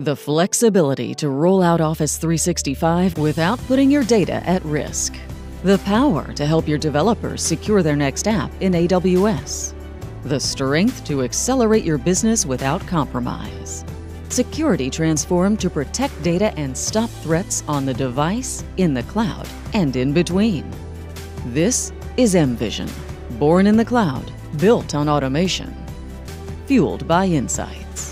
The flexibility to roll out Office 365 without putting your data at risk. The power to help your developers secure their next app in AWS. The strength to accelerate your business without compromise. Security transformed to protect data and stop threats on the device, in the cloud, and in between. This is MVISION, born in the cloud, built on automation, fueled by insights.